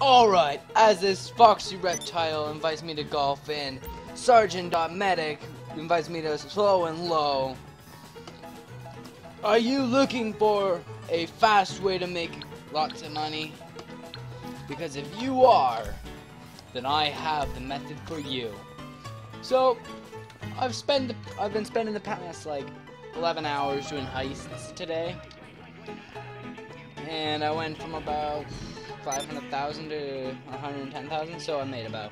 Alright, as this foxy reptile invites me to golf and Sergeant.medic invites me to slow and low. Are you looking for a fast way to make lots of money? Because if you are, then I have the method for you. So, I've spent I've been spending the past like 11 hours doing heists today. And I went from about 500,000 to 110,000, so I made about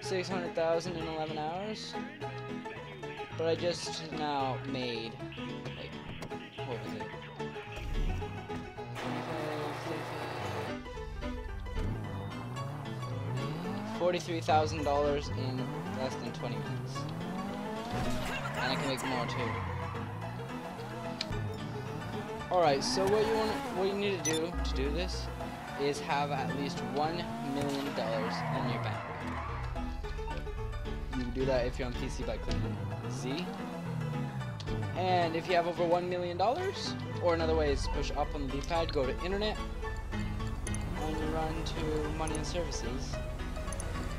600,000 in 11 hours. But I just now made, like, what was it? Forty-three thousand dollars in less than twenty minutes, and I can make more too. All right, so what you want, what you need to do to do this is have at least one million dollars in your bank. You can do that if you're on PC by clicking Z. And if you have over one million dollars, or another way is push up on the D-pad, go to Internet, and you run to Money and Services.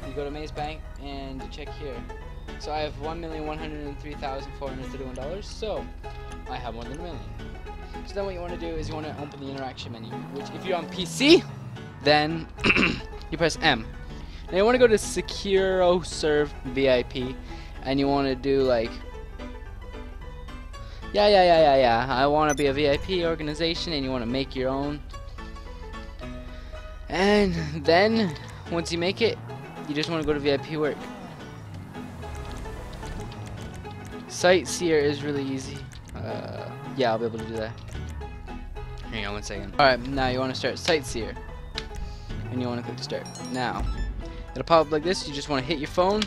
You go to Maze Bank and you check here. So I have one million one hundred three thousand four hundred thirty-one dollars. So I have more than a million. So then what you want to do is you want to open the interaction menu, which if you're on PC, then you press M. Now you want to go to SecuroServ VIP, and you want to do like, yeah, yeah, yeah, yeah, yeah. I want to be a VIP organization, and you want to make your own. And then once you make it, you just want to go to VIP work. Sightseer is really easy. Uh, yeah, I'll be able to do that. Hang on one second. Alright, now you want to start Sightseer. And you want to click Start. Now, it'll pop up like this. You just want to hit your phone.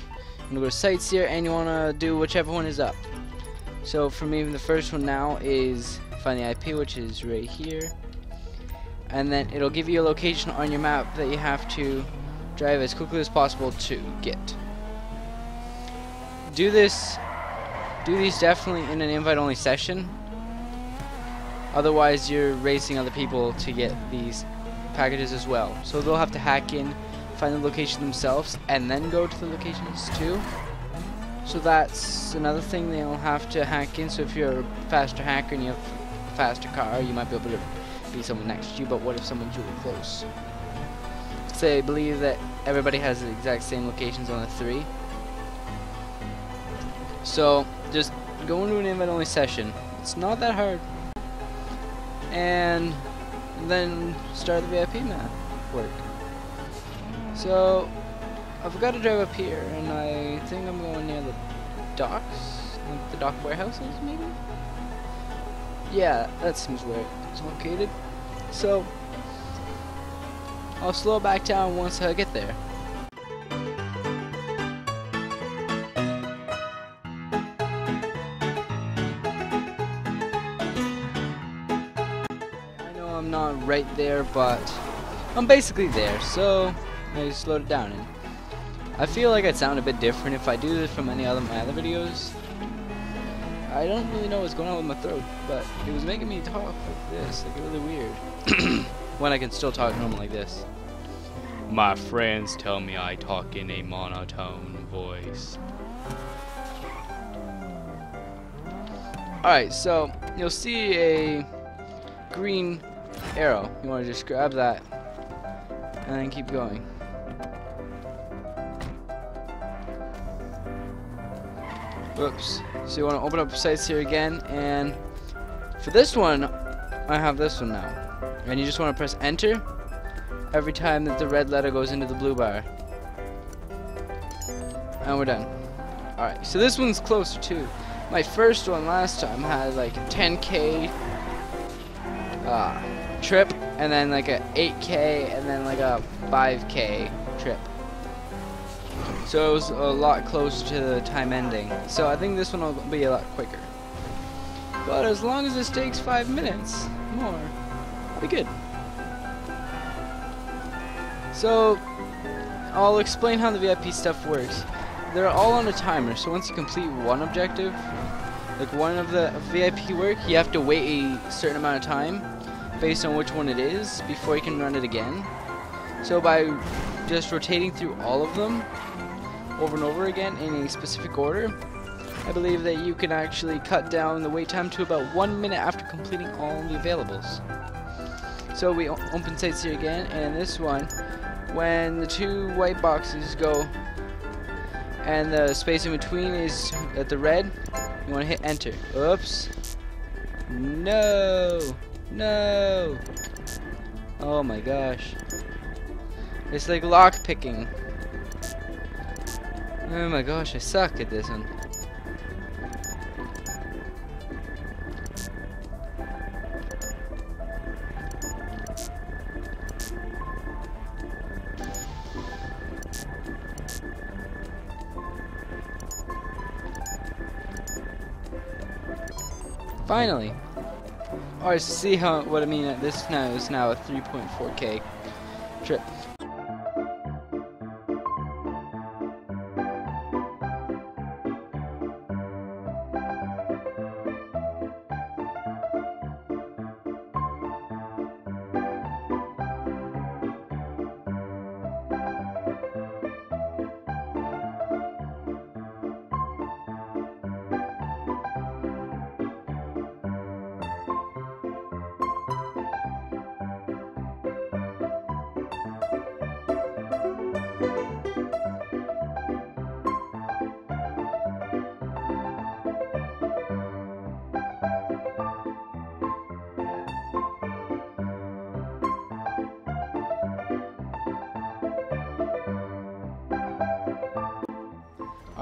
You go to Sightseer and you want to do whichever one is up. So for me, the first one now is find the IP, which is right here. And then it'll give you a location on your map that you have to drive as quickly as possible to get. Do this, do these definitely in an invite-only session. Otherwise, you're racing other people to get these packages as well. So they'll have to hack in, find the location themselves, and then go to the locations too. So that's another thing they'll have to hack in. So if you're a faster hacker and you have a faster car, you might be able to be someone next to you. But what if someone's really close? Say, I believe that everybody has the exact same locations on the three. So just go into an invite-only session. It's not that hard and then start the VIP map work. So I've got to drive up here, and I think I'm going near the docks, like the dock warehouses, maybe. Yeah, that seems where it's located. So I'll slow back down once I get there. Not right there, but I'm basically there, so I slowed it down. And I feel like I'd sound a bit different if I do this from any other my other videos. I don't really know what's going on with my throat, but it was making me talk like this, like really weird. when I can still talk normal like this. My friends tell me I talk in a monotone voice. Alright, so you'll see a green arrow. You want to just grab that and then keep going. Whoops. So you want to open up sites Sightseer again and for this one I have this one now. And you just want to press enter every time that the red letter goes into the blue bar. And we're done. Alright, so this one's closer too. My first one last time had like 10k uh, trip and then like a 8k and then like a 5k trip. So it was a lot closer to the time ending. So I think this one will be a lot quicker. But as long as this takes 5 minutes more, be good. So I'll explain how the VIP stuff works. They're all on a timer, so once you complete one objective, like one of the VIP work, you have to wait a certain amount of time based on which one it is before you can run it again. So by just rotating through all of them over and over again in a specific order, I believe that you can actually cut down the wait time to about one minute after completing all the availables. So we open Sightseer again, and this one, when the two white boxes go and the space in between is at the red, you want to hit enter. Oops. No. No. Oh my gosh. It's like lock picking. Oh my gosh, I suck at this one. Finally. Alright, so see how what I mean. This now is now a 3.4k trip.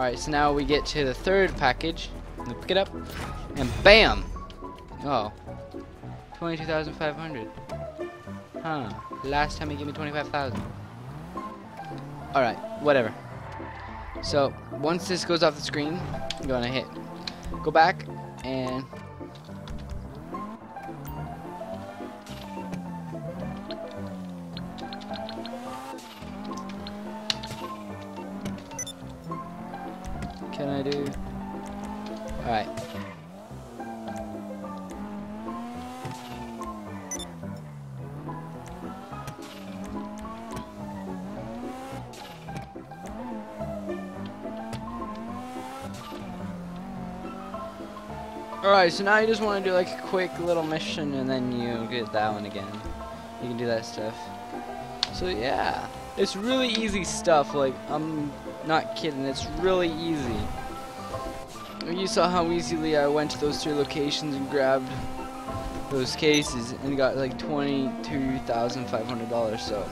Alright, so now we get to the third package. Pick it up, and BAM! Oh. 22,500. Huh. Last time he gave me 25,000. Alright, whatever. So, once this goes off the screen, I'm gonna hit go back and can I do? Alright. Alright, so now you just want to do like a quick little mission and then you get that one again. You can do that stuff. So yeah, it's really easy stuff, like I'm not kidding, it's really easy. You saw how easily I went to those three locations and grabbed those cases and got like $22,500 so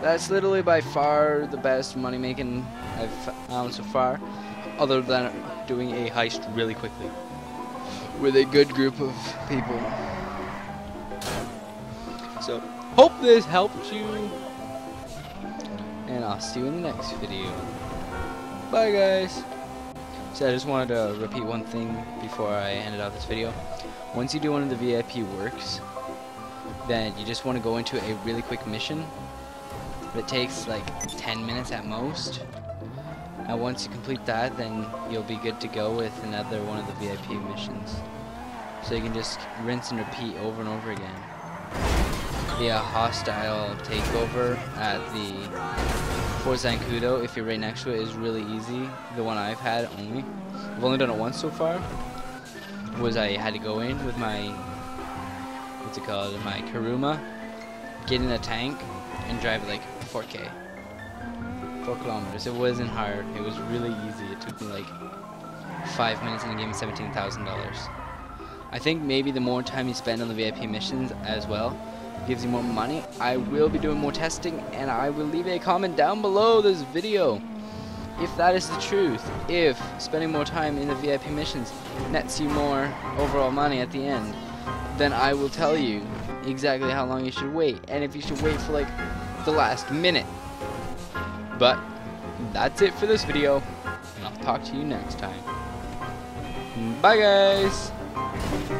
that's literally by far the best money making I've found so far other than doing a heist really quickly with a good group of people so hope this helped you and I'll see you in the next video bye guys so I just wanted to repeat one thing before I ended off this video. Once you do one of the VIP works, then you just want to go into a really quick mission. It takes like 10 minutes at most. And once you complete that, then you'll be good to go with another one of the VIP missions. So you can just rinse and repeat over and over again. The uh, hostile takeover at the Fort Zancudo, if you're right next to it, is really easy. The one I've had only. I've only done it once so far. Was I had to go in with my, what's it called, my Kuruma, get in a tank, and drive like 4K. 4 kilometers. It wasn't hard. It was really easy. It took me like 5 minutes and it gave me $17,000. I think maybe the more time you spend on the VIP missions as well, gives you more money. I will be doing more testing and I will leave a comment down below this video if that is the truth. If spending more time in the VIP missions nets you more overall money at the end, then I will tell you exactly how long you should wait and if you should wait for like the last minute. But that's it for this video and I'll talk to you next time. Bye guys!